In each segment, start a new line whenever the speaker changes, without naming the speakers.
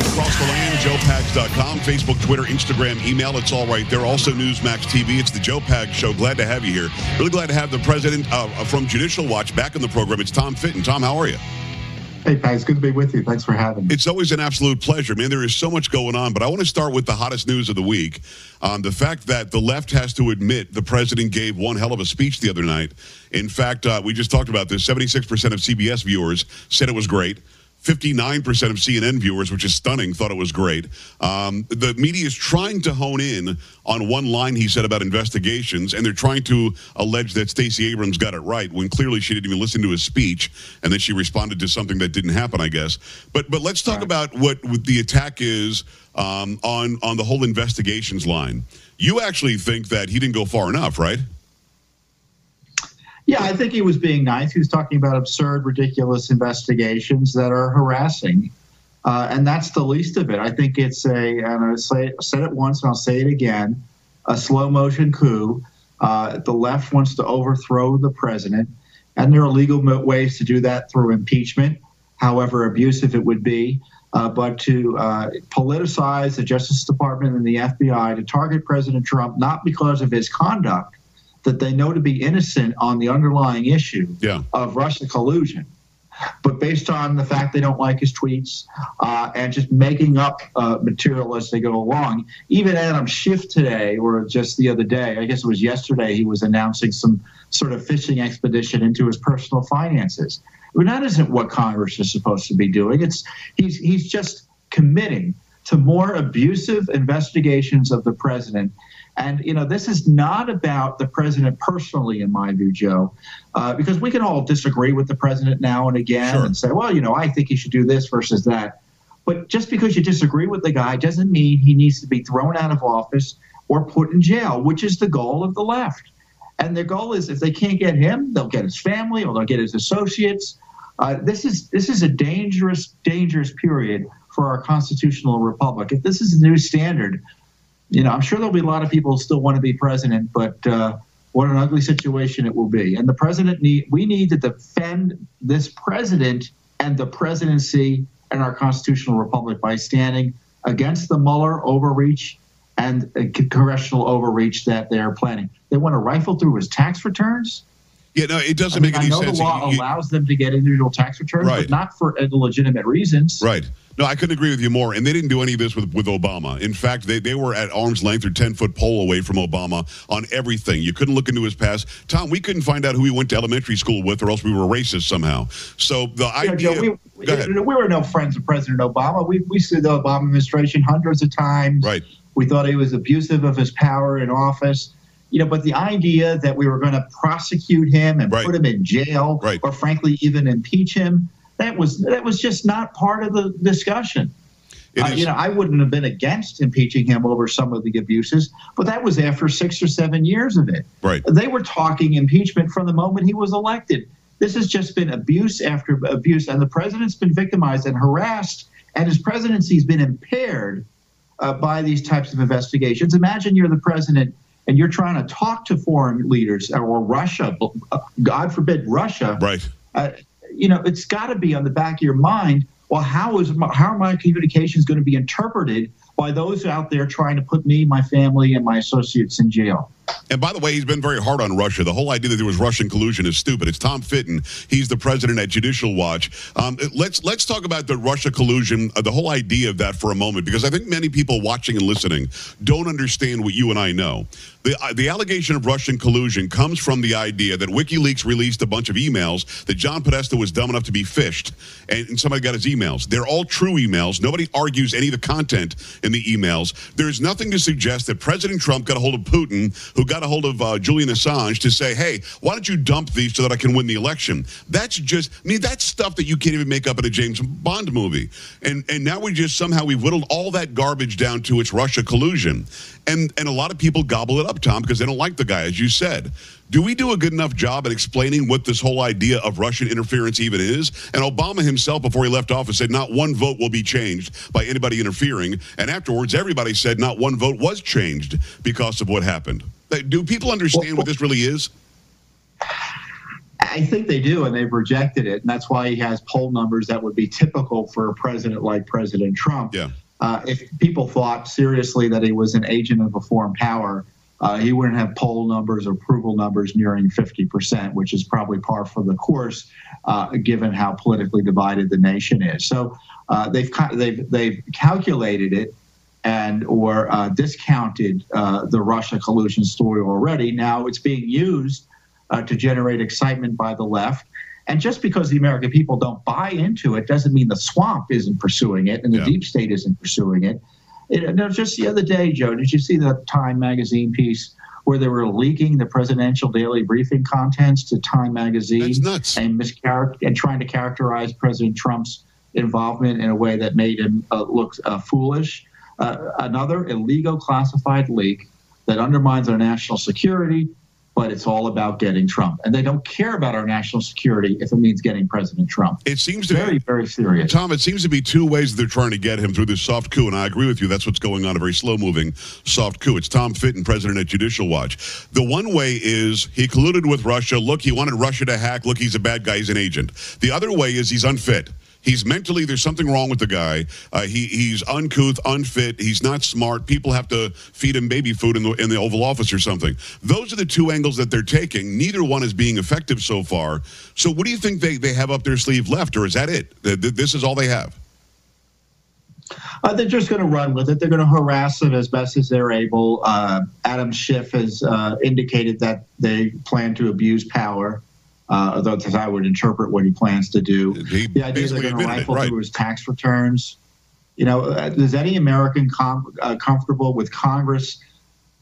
Across the land, joepags.com, Facebook, Twitter, Instagram, email. It's all right there. Also, Newsmax TV. It's the Joe Pags Show. Glad to have you here. Really glad to have the president uh, from Judicial Watch back in the program. It's Tom Fitton. Tom, how are you?
Hey, Pags. Good to be with you. Thanks for having me.
It's always an absolute pleasure, man. There is so much going on, but I want to start with the hottest news of the week. Um, the fact that the left has to admit the president gave one hell of a speech the other night. In fact, uh, we just talked about this 76% of CBS viewers said it was great. 59% of CNN viewers, which is stunning, thought it was great. Um, the media is trying to hone in on one line he said about investigations, and they're trying to allege that Stacey Abrams got it right when clearly she didn't even listen to his speech, and then she responded to something that didn't happen, I guess. But but let's talk right. about what, what the attack is um, on on the whole investigations line. You actually think that he didn't go far enough, right?
Yeah, I think he was being nice. He was talking about absurd, ridiculous investigations that are harassing. Uh, and that's the least of it. I think it's a, and I say, said it once and I'll say it again, a slow motion coup. Uh, the left wants to overthrow the president, and there are legal ways to do that through impeachment, however abusive it would be. Uh, but to uh, politicize the Justice Department and the FBI to target President Trump, not because of his conduct, that they know to be innocent on the underlying issue
yeah.
of Russia collusion. But based on the fact they don't like his tweets uh, and just making up uh, material as they go along, even Adam Schiff today, or just the other day, I guess it was yesterday, he was announcing some sort of fishing expedition into his personal finances. Well, that isn't what Congress is supposed to be doing. It's he's he's just committing to more abusive investigations of the president and, you know, this is not about the president personally, in my view, Joe, uh, because we can all disagree with the president now and again sure. and say, well, you know, I think he should do this versus that. But just because you disagree with the guy doesn't mean he needs to be thrown out of office or put in jail, which is the goal of the left. And their goal is if they can't get him, they'll get his family or they'll get his associates. Uh, this is this is a dangerous, dangerous period for our constitutional republic. If this is a new standard, you know, I'm sure there'll be a lot of people still want to be president, but uh, what an ugly situation it will be. And the president need we need to defend this president and the presidency and our constitutional republic by standing against the Mueller overreach and congressional overreach that they're planning. They want to rifle through his tax returns.
Yeah, no, it doesn't I mean, make any
sense. I know
sense.
the law you, allows them to get individual tax returns, right. but not for legitimate reasons.
Right. No, I couldn't agree with you more. And they didn't do any of this with, with Obama. In fact, they, they were at arm's length or 10 foot pole away from Obama on everything. You couldn't look into his past. Tom, we couldn't find out who he went to elementary school with, or else we were racist somehow. So the yeah, idea. Joe,
we, we, were no friends of President Obama. We, we sued the Obama administration hundreds of times.
Right.
We thought he was abusive of his power in office you know, but the idea that we were going to prosecute him and right. put him in jail,
right.
or frankly even impeach him, that was that was just not part of the discussion. Uh, you know, I wouldn't have been against impeaching him over some of the abuses, but that was after six or seven years of it.
Right.
They were talking impeachment from the moment he was elected. This has just been abuse after abuse, and the president's been victimized and harassed, and his presidency's been impaired uh, by these types of investigations. Imagine you're the president and you're trying to talk to foreign leaders or Russia, God forbid Russia.
Right.
Uh, you know, it's got to be on the back of your mind. Well, how is my, how are my communications going to be interpreted by those out there trying to put me, my family, and my associates in jail?
And by the way, he's been very hard on Russia. The whole idea that there was Russian collusion is stupid. It's Tom Fitton. He's the president at Judicial Watch. Um, let's let's talk about the Russia collusion, uh, the whole idea of that for a moment, because I think many people watching and listening don't understand what you and I know. The, uh, the allegation of Russian collusion comes from the idea that WikiLeaks released a bunch of emails that John Podesta was dumb enough to be phished, and, and somebody got his emails. They're all true emails. Nobody argues any of the content in the emails. There's nothing to suggest that President Trump got a hold of Putin, who got a hold of uh, Julian Assange to say, hey, why don't you dump these so that I can win the election? That's just, I mean, that's stuff that you can't even make up in a James Bond movie. And and now we just somehow we've whittled all that garbage down to its Russia collusion. And and a lot of people gobble it up, Tom, because they don't like the guy, as you said. Do we do a good enough job at explaining what this whole idea of Russian interference even is? And Obama himself, before he left office, said not one vote will be changed by anybody interfering. And afterwards, everybody said not one vote was changed because of what happened. Do people understand what this really is?
I think they do, and they've rejected it, and that's why he has poll numbers that would be typical for a president like President Trump.
Yeah.
Uh, if people thought seriously that he was an agent of a foreign power, uh, he wouldn't have poll numbers or approval numbers nearing 50%, which is probably par for the course, uh, given how politically divided the nation is. So uh, they've they've they've calculated it and or uh, discounted uh, the Russia collusion story already. Now it's being used uh, to generate excitement by the left. And just because the American people don't buy into it doesn't mean the swamp isn't pursuing it and the yeah. deep state isn't pursuing it. It. No, just the other day, Joe, did you see the Time magazine piece where they were leaking the presidential daily briefing contents to Time magazine and mischar- and trying to characterize President Trump's involvement in a way that made him uh, look uh, foolish? Uh, another illegal classified leak that undermines our national security but it's all about getting Trump. And they don't care about our national security if it means getting President Trump.
It seems to
very,
be,
very serious.
Tom, it seems to be two ways they're trying to get him through this soft coup. And I agree with you. That's what's going on, a very slow moving soft coup. It's Tom Fitton, president at Judicial Watch. The one way is he colluded with Russia. Look, he wanted Russia to hack. Look, he's a bad guy. He's an agent. The other way is he's unfit. He's mentally, there's something wrong with the guy. Uh, he, he's uncouth, unfit. He's not smart. People have to feed him baby food in the, in the Oval Office or something. Those are the two angles that they're taking. Neither one is being effective so far. So, what do you think they, they have up their sleeve left, or is that it? This is all they have?
Uh, they're just going to run with it. They're going to harass him as best as they're able. Uh, Adam Schiff has uh, indicated that they plan to abuse power uh, that's how I would interpret what he plans to do.
He
the idea they're going to rifle
right.
through his tax returns. You know, uh, is any American com- uh, comfortable with Congress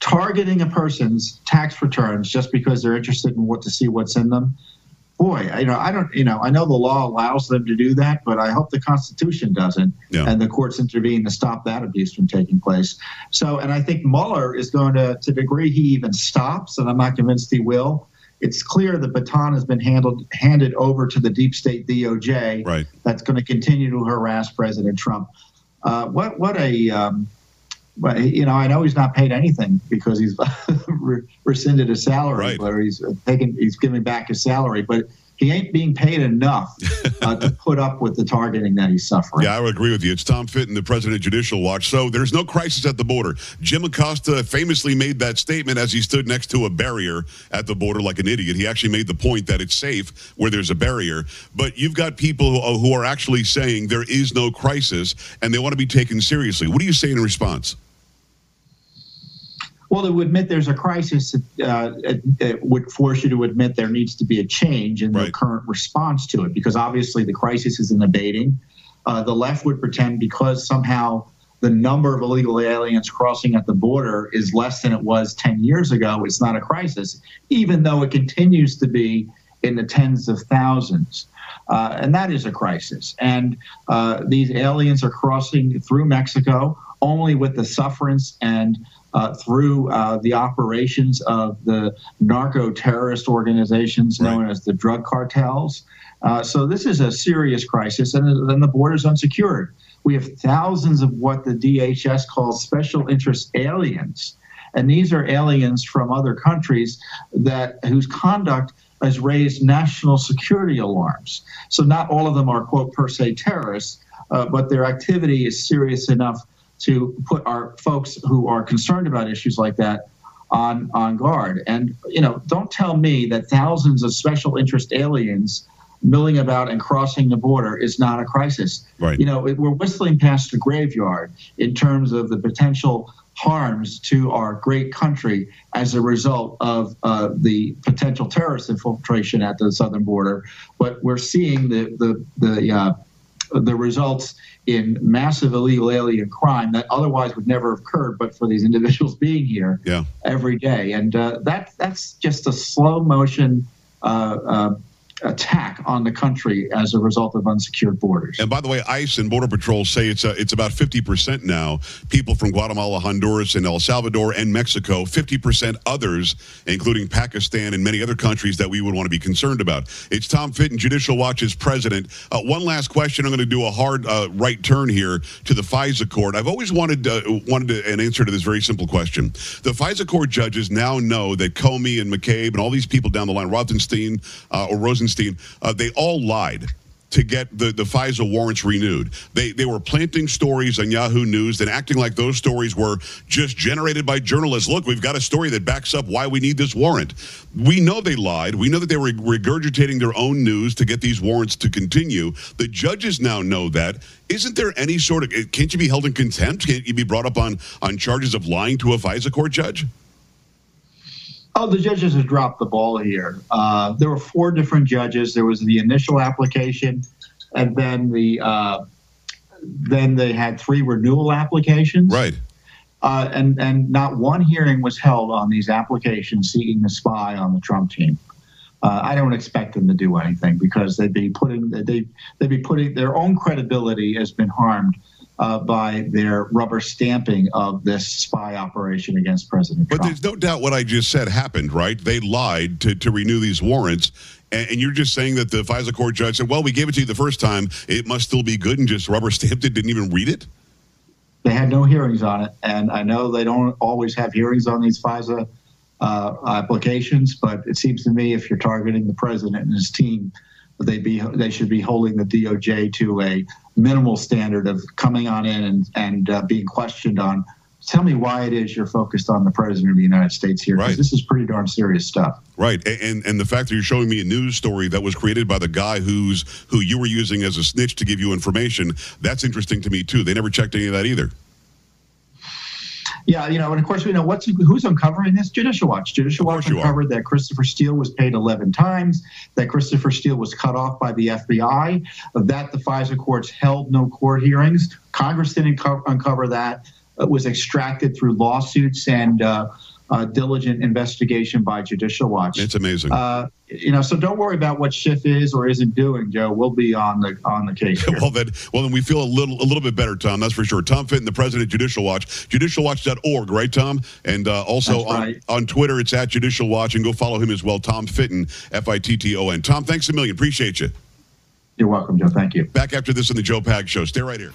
targeting a person's tax returns just because they're interested in what to see what's in them? Boy, you know, I don't, you know, I know the law allows them to do that, but I hope the Constitution doesn't, yeah. and the courts intervene to stop that abuse from taking place. So, and I think Mueller is going to, to the degree he even stops, and I'm not convinced he will it's clear the baton has been handled handed over to the deep state DOJ.
Right.
That's going to continue to harass President Trump. Uh, what what a um, you know I know he's not paid anything because he's rescinded his salary,
right.
or he's taken he's giving back his salary, but he ain't being paid enough uh, to put up with the targeting that he's suffering.
Yeah, I would agree with you. It's Tom Fitton, the president of Judicial Watch. So there's no crisis at the border. Jim Acosta famously made that statement as he stood next to a barrier at the border like an idiot. He actually made the point that it's safe where there's a barrier. But you've got people who, who are actually saying there is no crisis and they want to be taken seriously. What do you say in response?
Well, to admit there's a crisis uh, it, would force you to admit there needs to be a change in right. the current response to it, because obviously the crisis isn't abating. Uh, the left would pretend because somehow the number of illegal aliens crossing at the border is less than it was 10 years ago, it's not a crisis, even though it continues to be in the tens of thousands. Uh, and that is a crisis. And uh, these aliens are crossing through Mexico only with the sufferance and uh, through uh, the operations of the narco terrorist organizations known right. as the drug cartels. Uh, so this is a serious crisis, and then the border is unsecured. We have thousands of what the DHS calls special interest aliens, and these are aliens from other countries that whose conduct has raised national security alarms. So not all of them are quote per se terrorists, uh, but their activity is serious enough to put our folks who are concerned about issues like that on on guard. And you know, don't tell me that thousands of special interest aliens milling about and crossing the border is not a crisis.
Right.
You know, we're whistling past the graveyard in terms of the potential harms to our great country as a result of uh, the potential terrorist infiltration at the southern border. But we're seeing the the the uh, the results in massive illegal alien crime that otherwise would never have occurred but for these individuals being here
yeah.
every day. And uh, that that's just a slow motion uh, uh, attack on the country as a result of unsecured borders.
And by the way, ICE and Border Patrol say it's uh, it's about 50% now people from Guatemala, Honduras, and El Salvador and Mexico, 50% others, including Pakistan and many other countries that we would want to be concerned about. It's Tom Fitton, Judicial Watch's president. Uh, one last question. I'm going to do a hard uh, right turn here to the FISA court. I've always wanted uh, wanted an answer to this very simple question. The FISA court judges now know that Comey and McCabe and all these people down the line, Rothenstein uh, or Rosenstein, uh, they all lied to get the, the FISA warrants renewed. They, they were planting stories on Yahoo News and acting like those stories were just generated by journalists. Look, we've got a story that backs up why we need this warrant. We know they lied. We know that they were regurgitating their own news to get these warrants to continue. The judges now know that. Isn't there any sort of, can't you be held in contempt? Can't you be brought up on, on charges of lying to a FISA court judge?
Oh, the judges have dropped the ball here. Uh, there were four different judges. There was the initial application, and then the uh, then they had three renewal applications.
Right.
Uh, and and not one hearing was held on these applications seeking to spy on the Trump team. Uh, I don't expect them to do anything because they'd be putting they they'd be putting their own credibility has been harmed uh, by their rubber stamping of this spy operation against President
but
Trump.
there's no doubt what I just said happened, right? They lied to, to renew these warrants. And, and you're just saying that the FISA court judge said, well, we gave it to you the first time. It must still be good and just rubber stamped it, didn't even read it?
They had no hearings on it. And I know they don't always have hearings on these FISA uh, applications, but it seems to me if you're targeting the president and his team, they be they should be holding the DOJ to a minimal standard of coming on in and and uh, being questioned on. Tell me why it is you're focused on the president of the United States here, because
Right.
this is pretty darn serious stuff.
Right, and and the fact that you're showing me a news story that was created by the guy who's who you were using as a snitch to give you information, that's interesting to me too. They never checked any of that either.
Yeah, you know, and of course we know what's who's uncovering this. Judicial Watch. Judicial Watch uncovered that Christopher Steele was paid 11 times. That Christopher Steele was cut off by the FBI. That the FISA courts held no court hearings. Congress didn't co- uncover that. It was extracted through lawsuits and uh, uh, diligent investigation by Judicial Watch.
It's amazing.
Uh, you know, so don't worry about what Schiff is or isn't doing, Joe. We'll be on the on the case.
well, then, well, then we feel a little, a little bit better, Tom. That's for sure. Tom Fitton, the president of Judicial Watch, judicialwatch.org, right, Tom? And uh, also
That's
on,
right.
on Twitter, it's at Judicial Watch, and go follow him as well, Tom Fitton, F-I-T-T-O-N. Tom, thanks a million. Appreciate you.
You're welcome, Joe. Thank you.
Back after this on the Joe Pag Show. Stay right here.